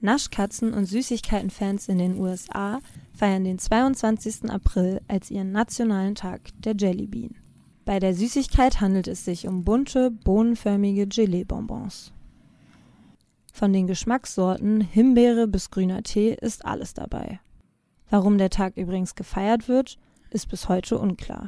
Naschkatzen und Süßigkeitenfans in den USA feiern den 22. April als ihren nationalen Tag der Jellybean. Bei der Süßigkeit handelt es sich um bunte, bohnenförmige Gelee-Bonbons. Von den Geschmackssorten Himbeere bis grüner Tee ist alles dabei. Warum der Tag übrigens gefeiert wird, ist bis heute unklar